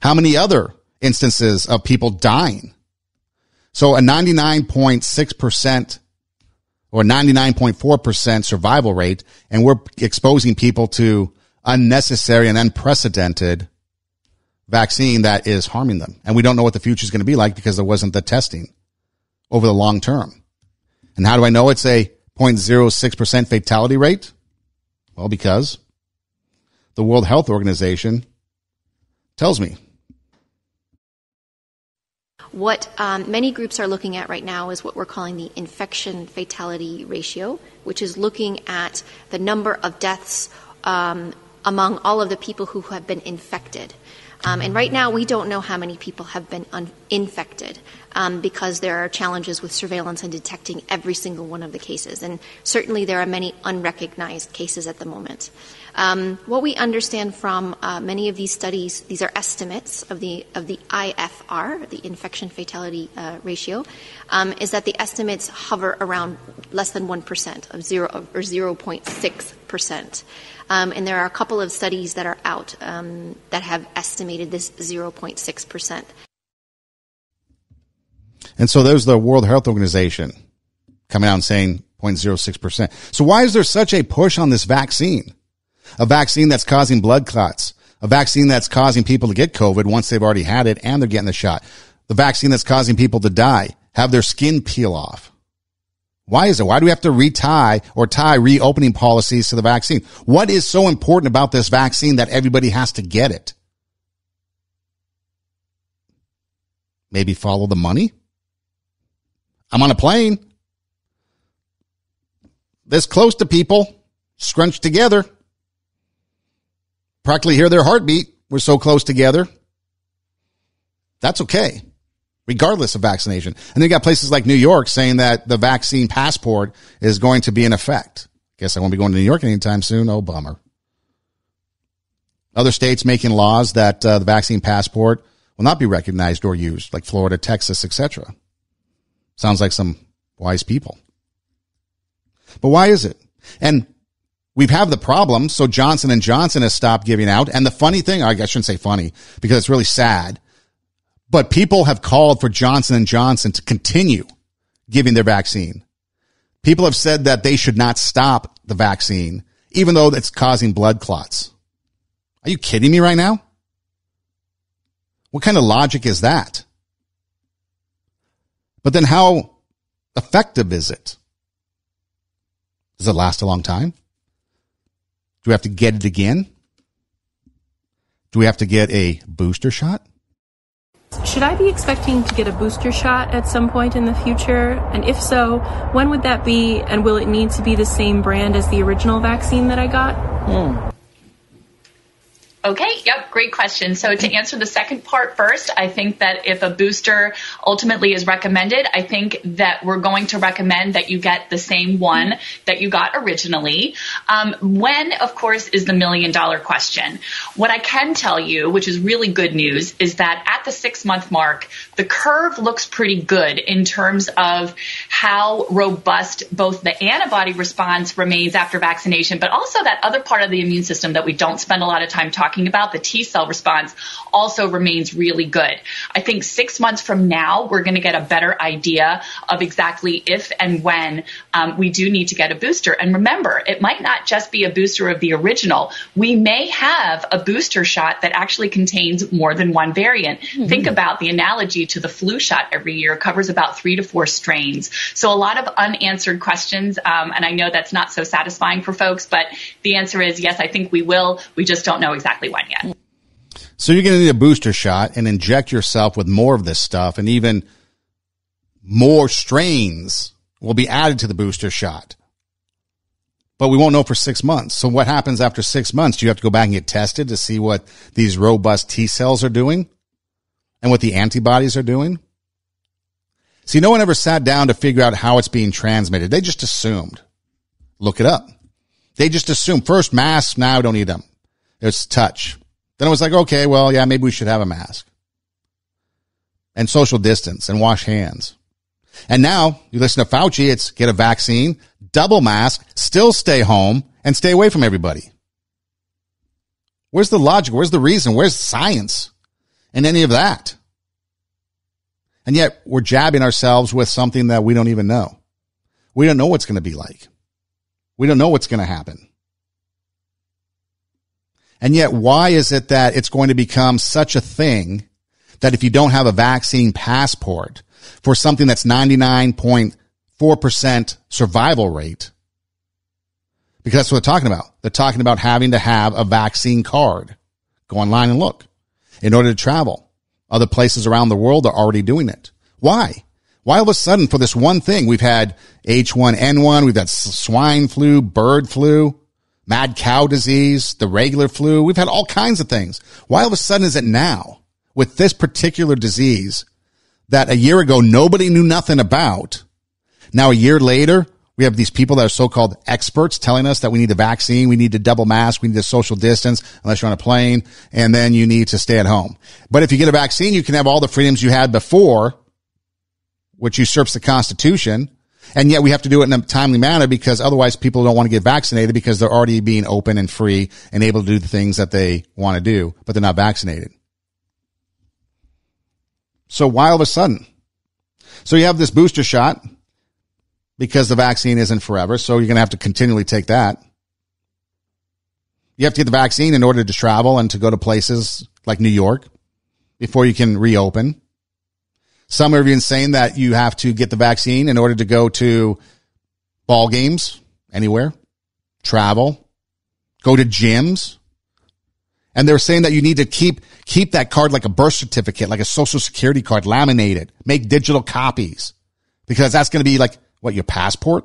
How many other instances of people dying? So a 99.6% or 99.4% survival rate, and we're exposing people to unnecessary and unprecedented vaccine that is harming them. And we don't know what the future is going to be like because there wasn't the testing over the long term. And how do I know it's a 0.06% fatality rate? Well, because the World Health Organization tells me what um, many groups are looking at right now is what we're calling the infection fatality ratio, which is looking at the number of deaths um, among all of the people who have been infected. Um, and right now, we don't know how many people have been un- infected um, because there are challenges with surveillance and detecting every single one of the cases. And certainly, there are many unrecognized cases at the moment. Um, what we understand from uh, many of these studies, these are estimates of the of the IFR, the infection fatality uh, ratio, um, is that the estimates hover around less than one percent of zero or zero point six percent. Um, and there are a couple of studies that are out um, that have estimated this 0.6%. And so there's the World Health Organization coming out and saying 0.06%. So why is there such a push on this vaccine? A vaccine that's causing blood clots, a vaccine that's causing people to get COVID once they've already had it and they're getting the shot. The vaccine that's causing people to die, have their skin peel off. Why is it? Why do we have to retie or tie reopening policies to the vaccine? What is so important about this vaccine that everybody has to get it? Maybe follow the money? I'm on a plane. This close to people, scrunched together. Practically hear their heartbeat. We're so close together. That's okay regardless of vaccination. And then you got places like New York saying that the vaccine passport is going to be in effect. Guess I won't be going to New York anytime soon. Oh, bummer. Other states making laws that uh, the vaccine passport will not be recognized or used, like Florida, Texas, etc. Sounds like some wise people. But why is it? And we've had the problem. So Johnson and Johnson has stopped giving out. And the funny thing, I shouldn't say funny because it's really sad, but people have called for Johnson and Johnson to continue giving their vaccine. People have said that they should not stop the vaccine, even though it's causing blood clots. Are you kidding me right now? What kind of logic is that? But then how effective is it? Does it last a long time? Do we have to get it again? Do we have to get a booster shot? Should I be expecting to get a booster shot at some point in the future? And if so, when would that be? And will it need to be the same brand as the original vaccine that I got? Mm. Okay, yep, great question. So to answer the second part first, I think that if a booster ultimately is recommended, I think that we're going to recommend that you get the same one that you got originally. Um, when, of course, is the million dollar question. What I can tell you, which is really good news, is that at the six month mark, the curve looks pretty good in terms of how robust both the antibody response remains after vaccination, but also that other part of the immune system that we don't spend a lot of time talking about, the T cell response also remains really good. I think six months from now, we're going to get a better idea of exactly if and when um, we do need to get a booster. And remember, it might not just be a booster of the original. We may have a booster shot that actually contains more than one variant. Mm-hmm. Think about the analogy to the flu shot every year covers about three to four strains. So a lot of unanswered questions. Um, and I know that's not so satisfying for folks, but the answer is yes, I think we will. We just don't know exactly exactly when yet. So you're going to need a booster shot and inject yourself with more of this stuff and even more strains will be added to the booster shot. But we won't know for six months. So what happens after six months? Do you have to go back and get tested to see what these robust T cells are doing and what the antibodies are doing? See, no one ever sat down to figure out how it's being transmitted. They just assumed. Look it up. They just assumed first masks. Now don't need them. It's touch. Then it was like, okay, well, yeah, maybe we should have a mask and social distance and wash hands. And now you listen to Fauci, it's get a vaccine, double mask, still stay home and stay away from everybody. Where's the logic? Where's the reason? Where's science in any of that? And yet we're jabbing ourselves with something that we don't even know. We don't know what's going to be like. We don't know what's going to happen. And yet, why is it that it's going to become such a thing that if you don't have a vaccine passport for something that's 99.4% survival rate, because that's what they're talking about. They're talking about having to have a vaccine card. Go online and look in order to travel. Other places around the world are already doing it. Why? Why all of a sudden for this one thing, we've had H1N1, we've got swine flu, bird flu, mad cow disease, the regular flu. We've had all kinds of things. Why all of a sudden is it now with this particular disease that a year ago nobody knew nothing about? Now a year later, we have these people that are so-called experts telling us that we need a vaccine, we need to double mask, we need to social distance unless you're on a plane, and then you need to stay at home. But if you get a vaccine, you can have all the freedoms you had before, which usurps the Constitution. And yet we have to do it in a timely manner because otherwise people don't want to get vaccinated because they're already being open and free and able to do the things that they want to do, but they're not vaccinated. So why all of a sudden? So you have this booster shot because the vaccine isn't forever. So you're going to have to continually take that. You have to get the vaccine in order to travel and to go to places like New York before you can reopen. Some are even saying that you have to get the vaccine in order to go to ball games anywhere, travel, go to gyms. And they're saying that you need to keep, keep that card like a birth certificate, like a social security card, laminated, make digital copies because that's going to be like what your passport.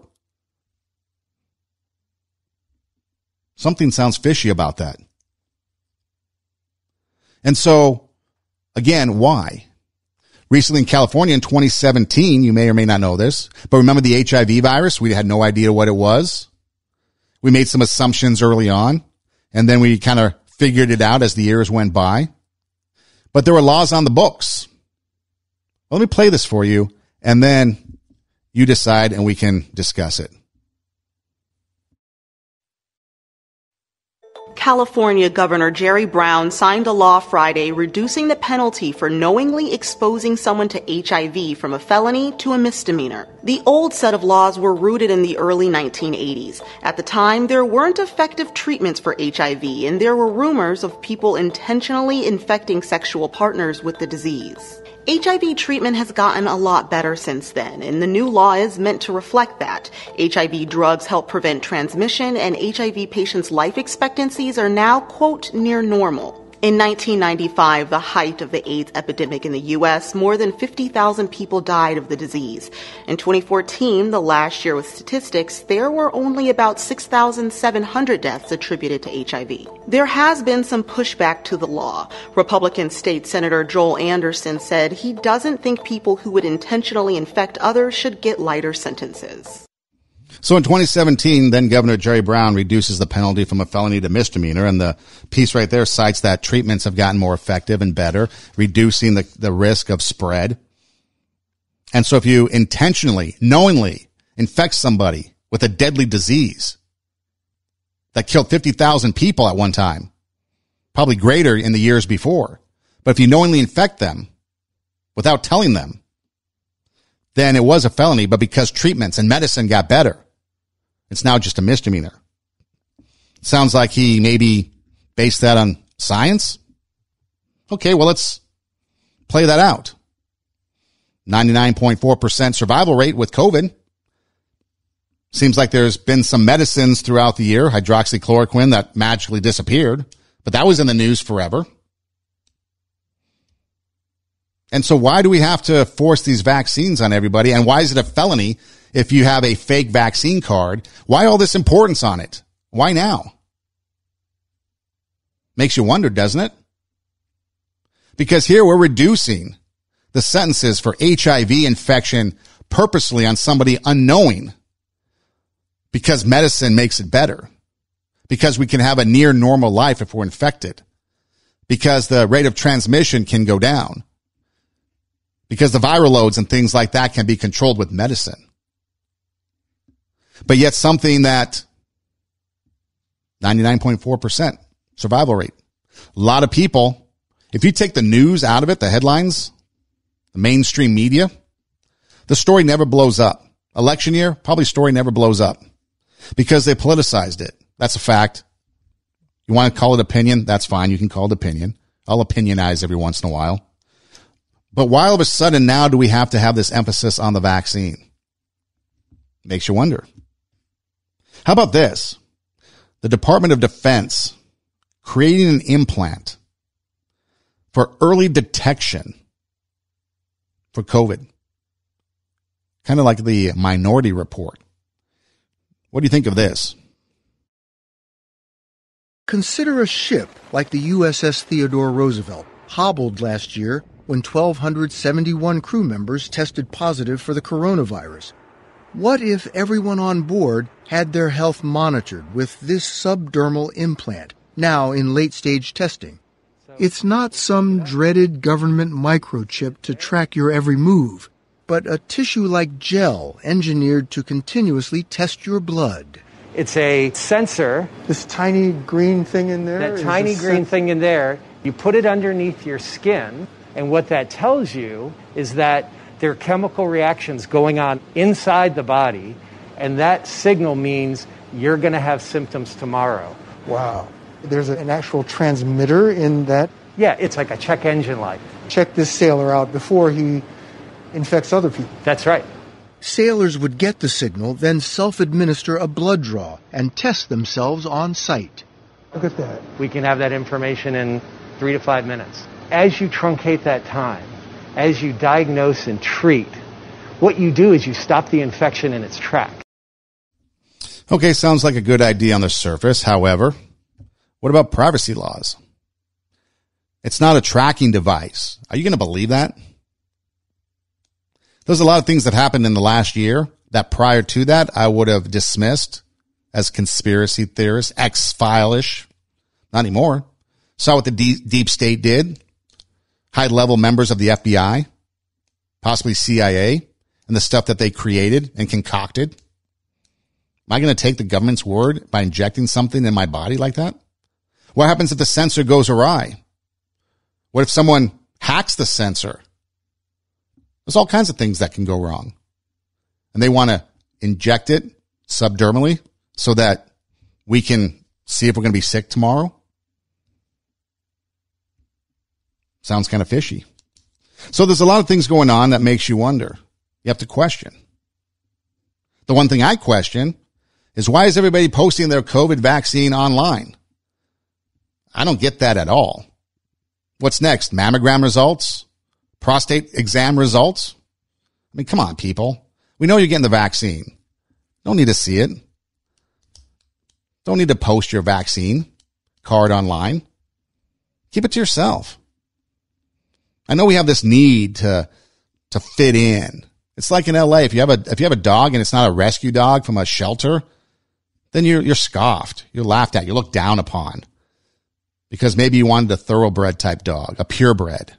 Something sounds fishy about that. And so again, why? Recently in California in 2017, you may or may not know this, but remember the HIV virus? We had no idea what it was. We made some assumptions early on and then we kind of figured it out as the years went by. But there were laws on the books. Well, let me play this for you and then you decide and we can discuss it. California Governor Jerry Brown signed a law Friday reducing the penalty for knowingly exposing someone to HIV from a felony to a misdemeanor. The old set of laws were rooted in the early 1980s. At the time, there weren't effective treatments for HIV, and there were rumors of people intentionally infecting sexual partners with the disease. HIV treatment has gotten a lot better since then, and the new law is meant to reflect that. HIV drugs help prevent transmission, and HIV patients' life expectancies are now, quote, near normal. In 1995, the height of the AIDS epidemic in the U.S., more than 50,000 people died of the disease. In 2014, the last year with statistics, there were only about 6,700 deaths attributed to HIV. There has been some pushback to the law. Republican State Senator Joel Anderson said he doesn't think people who would intentionally infect others should get lighter sentences. So in 2017, then Governor Jerry Brown reduces the penalty from a felony to misdemeanor. And the piece right there cites that treatments have gotten more effective and better, reducing the, the risk of spread. And so if you intentionally, knowingly infect somebody with a deadly disease that killed 50,000 people at one time, probably greater in the years before. But if you knowingly infect them without telling them, then it was a felony, but because treatments and medicine got better, it's now just a misdemeanor. Sounds like he maybe based that on science. Okay, well, let's play that out. 99.4% survival rate with COVID. Seems like there's been some medicines throughout the year, hydroxychloroquine that magically disappeared, but that was in the news forever. And so why do we have to force these vaccines on everybody? And why is it a felony if you have a fake vaccine card? Why all this importance on it? Why now? Makes you wonder, doesn't it? Because here we're reducing the sentences for HIV infection purposely on somebody unknowing because medicine makes it better. Because we can have a near normal life if we're infected. Because the rate of transmission can go down because the viral loads and things like that can be controlled with medicine. But yet something that 99.4% survival rate. A lot of people, if you take the news out of it, the headlines, the mainstream media, the story never blows up. Election year, probably story never blows up because they politicized it. That's a fact. You want to call it opinion? That's fine. You can call it opinion. I'll opinionize every once in a while. But why all of a sudden now do we have to have this emphasis on the vaccine? Makes you wonder. How about this? The Department of Defense creating an implant for early detection for COVID. Kind of like the minority report. What do you think of this? Consider a ship like the USS Theodore Roosevelt, hobbled last year when 1,271 crew members tested positive for the coronavirus. What if everyone on board had their health monitored with this subdermal implant, now in late stage testing? It's not some dreaded government microchip to track your every move, but a tissue like gel engineered to continuously test your blood. It's a sensor. This tiny green thing in there? That tiny green sen- thing in there. You put it underneath your skin, and what that tells you is that there are chemical reactions going on inside the body, and that signal means you're going to have symptoms tomorrow. Wow. There's an actual transmitter in that? Yeah, it's like a check engine light. Check this sailor out before he infects other people. That's right. Sailors would get the signal, then self administer a blood draw and test themselves on site. Look at that. We can have that information in three to five minutes as you truncate that time, as you diagnose and treat, what you do is you stop the infection in its track. Okay, sounds like a good idea on the surface. However, what about privacy laws? It's not a tracking device. Are you going to believe that? There's a lot of things that happened in the last year that prior to that I would have dismissed as conspiracy theorists, X-file-ish. Not anymore. Saw what the deep state did. High level members of the FBI, possibly CIA, and the stuff that they created and concocted. Am I going to take the government's word by injecting something in my body like that? What happens if the sensor goes awry? What if someone hacks the sensor? There's all kinds of things that can go wrong. And they want to inject it subdermally so that we can see if we're going to be sick tomorrow. Sounds kind of fishy. So there's a lot of things going on that makes you wonder. You have to question. The one thing I question is why is everybody posting their COVID vaccine online? I don't get that at all. What's next? Mammogram results? Prostate exam results? I mean, come on, people. We know you're getting the vaccine. Don't need to see it. Don't need to post your vaccine card online. Keep it to yourself. I know we have this need to, to fit in. It's like in LA. If you have a, if you have a dog and it's not a rescue dog from a shelter, then you're, you're scoffed. You're laughed at. You're looked down upon because maybe you wanted a thoroughbred type dog, a purebred.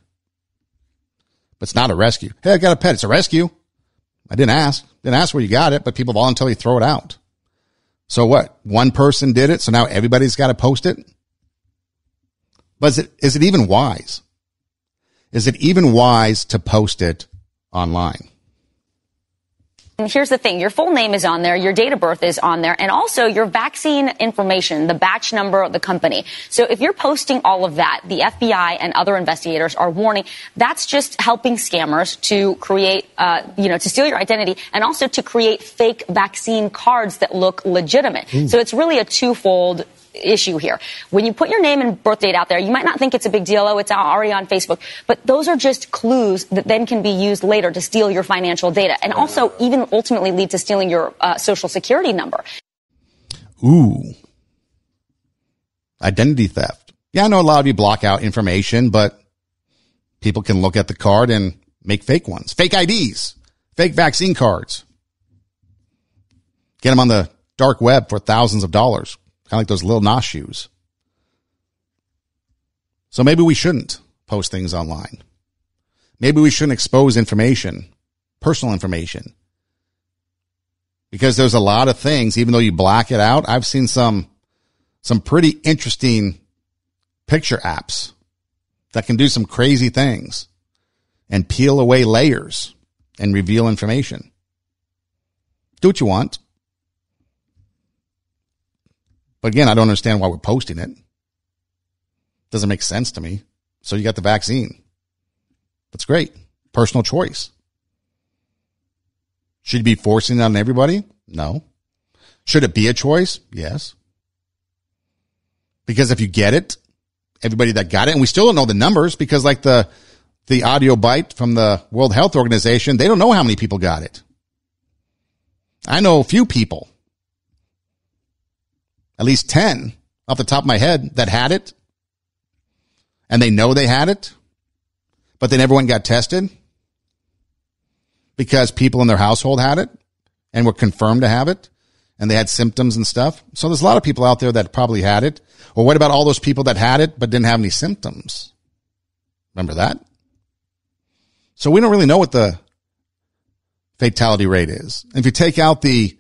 But it's not a rescue. Hey, I got a pet. It's a rescue. I didn't ask. Didn't ask where you got it, but people voluntarily throw it out. So what? One person did it, so now everybody's got to post it? But is it, is it even wise? Is it even wise to post it online? And here's the thing. Your full name is on there. Your date of birth is on there. And also your vaccine information, the batch number of the company. So if you're posting all of that, the FBI and other investigators are warning that's just helping scammers to create, uh, you know, to steal your identity and also to create fake vaccine cards that look legitimate. So it's really a twofold issue here. When you put your name and birth date out there, you might not think it's a big deal. Oh, it's already on Facebook. But those are just clues that then can be used later to steal your financial data and also even ultimately lead to stealing your uh, social security number. Ooh. Identity theft. Yeah, I know a lot of you block out information, but people can look at the card and make fake ones, fake IDs, fake vaccine cards. Get them on the dark web for thousands of dollars. Kind of like those Lil Nas shoes. So maybe we shouldn't post things online. Maybe we shouldn't expose information, personal information. Because there's a lot of things, even though you black it out, I've seen some, some pretty interesting picture apps that can do some crazy things and peel away layers and reveal information. Do what you want. But again, I don't understand why we're posting it. Doesn't make sense to me. So you got the vaccine. That's great. Personal choice. Should you be forcing it on everybody? No. Should it be a choice? Yes. Because if you get it, everybody that got it, and we still don't know the numbers because like the, the audio bite from the World Health Organization, they don't know how many people got it. I know a few people at least 10 off the top of my head that had it and they know they had it, but then everyone got tested because people in their household had it and were confirmed to have it and they had symptoms and stuff. So there's a lot of people out there that probably had it. Or what about all those people that had it but didn't have any symptoms? Remember that? So we don't really know what the fatality rate is. If you take out the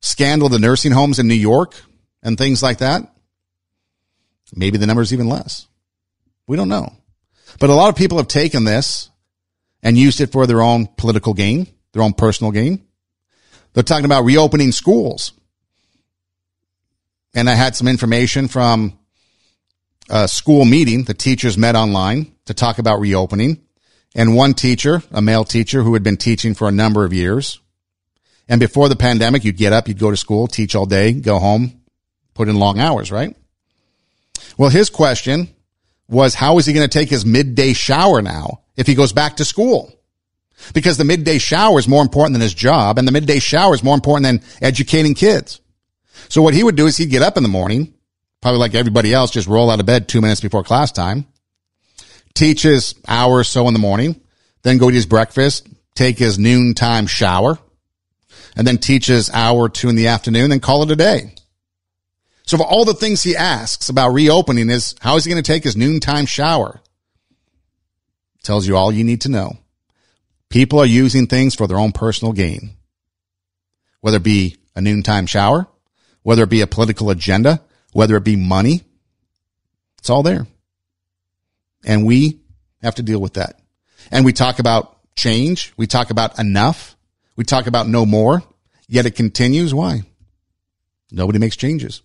scandal of the nursing homes in New York, and things like that, maybe the number is even less. We don't know. But a lot of people have taken this and used it for their own political gain, their own personal gain. They're talking about reopening schools. And I had some information from a school meeting. The teachers met online to talk about reopening. And one teacher, a male teacher who had been teaching for a number of years. And before the pandemic, you'd get up, you'd go to school, teach all day, go home, put in long hours, right? Well, his question was, how is he going to take his midday shower now if he goes back to school? Because the midday shower is more important than his job and the midday shower is more important than educating kids. So what he would do is he'd get up in the morning, probably like everybody else, just roll out of bed two minutes before class time, teach his hour or so in the morning, then go eat his breakfast, take his noontime shower, and then teaches hour or two in the afternoon, then call it a day. So for all the things he asks about reopening is how is he going to take his noontime shower? Tells you all you need to know. People are using things for their own personal gain. Whether it be a noontime shower, whether it be a political agenda, whether it be money, it's all there. And we have to deal with that. And we talk about change. We talk about enough. We talk about no more, yet it continues. Why? Nobody makes changes.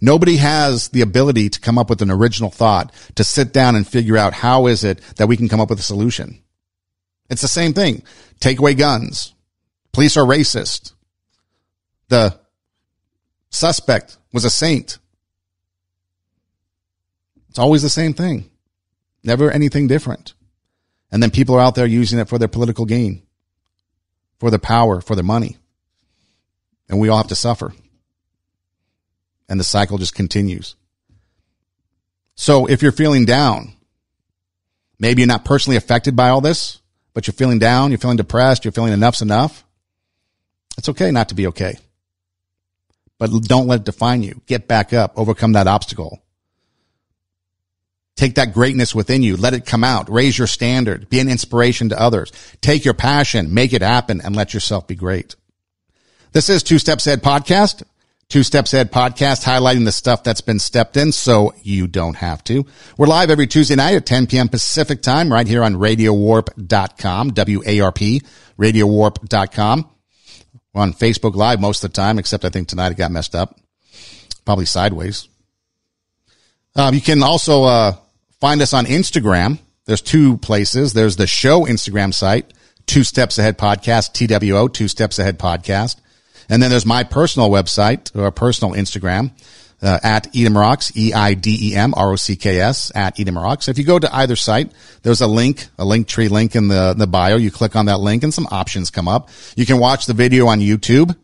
Nobody has the ability to come up with an original thought, to sit down and figure out how is it that we can come up with a solution. It's the same thing. Take away guns. Police are racist. The suspect was a saint. It's always the same thing. Never anything different. And then people are out there using it for their political gain, for their power, for their money. And we all have to suffer. And the cycle just continues. So if you're feeling down, maybe you're not personally affected by all this, but you're feeling down, you're feeling depressed, you're feeling enough's enough. It's okay not to be okay. But don't let it define you. Get back up, overcome that obstacle. Take that greatness within you. Let it come out. Raise your standard. Be an inspiration to others. Take your passion, make it happen, and let yourself be great. This is Two Steps Ahead Podcast. Two Steps Ahead Podcast highlighting the stuff that's been stepped in so you don't have to. We're live every Tuesday night at 10 p.m. Pacific time right here on radiowarp.com, W-A-R-P, radiowarp.com. We're on Facebook Live most of the time, except I think tonight it got messed up. Probably sideways. Um, you can also, uh, Find us on Instagram. There's two places. There's the show Instagram site, Two Steps Ahead Podcast, TWO, Two Steps Ahead Podcast. And then there's my personal website or personal Instagram, uh, at Eidem Rocks, E-I-D-E-M, R-O-C-K-S, at Eidem Rocks. If you go to either site, there's a link, a link tree link in the, the bio. You click on that link and some options come up. You can watch the video on YouTube.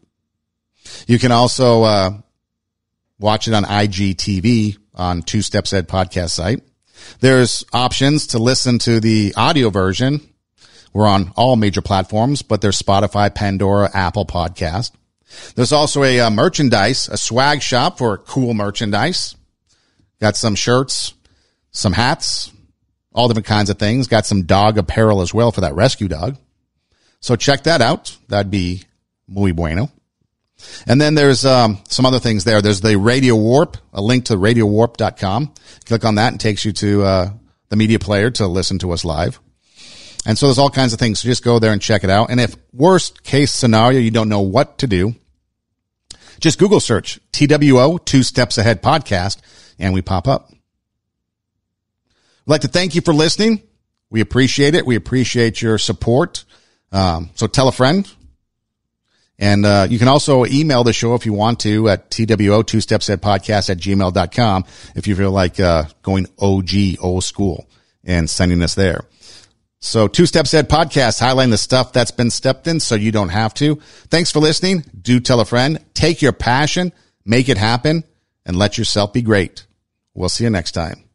You can also, uh, watch it on IGTV on Two Steps Ahead podcast site. There's options to listen to the audio version. We're on all major platforms, but there's Spotify, Pandora, Apple Podcast. There's also a, uh, merchandise, a swag shop for cool merchandise. Got some shirts, some hats, all different kinds of things. Got some dog apparel as well for that rescue dog. So check that out. That'd be muy bueno. And then there's um, some other things there. There's the Radio Warp, a link to radiowarp.com. Click on that and takes you to uh, the media player to listen to us live. And so there's all kinds of things. So just go there and check it out. And if worst case scenario, you don't know what to do, just Google search TWO, Two Steps Ahead Podcast, and we pop up. I'd like to thank you for listening. We appreciate it. We appreciate your support. Um, so tell a friend, and uh, you can also email the show if you want to at TWO, two steps ahead podcast at gmail.com if you feel like uh, going OG, old school, and sending us there. So two steps ahead podcast highlighting the stuff that's been stepped in so you don't have to. Thanks for listening. Do tell a friend. Take your passion, make it happen, and let yourself be great. We'll see you next time.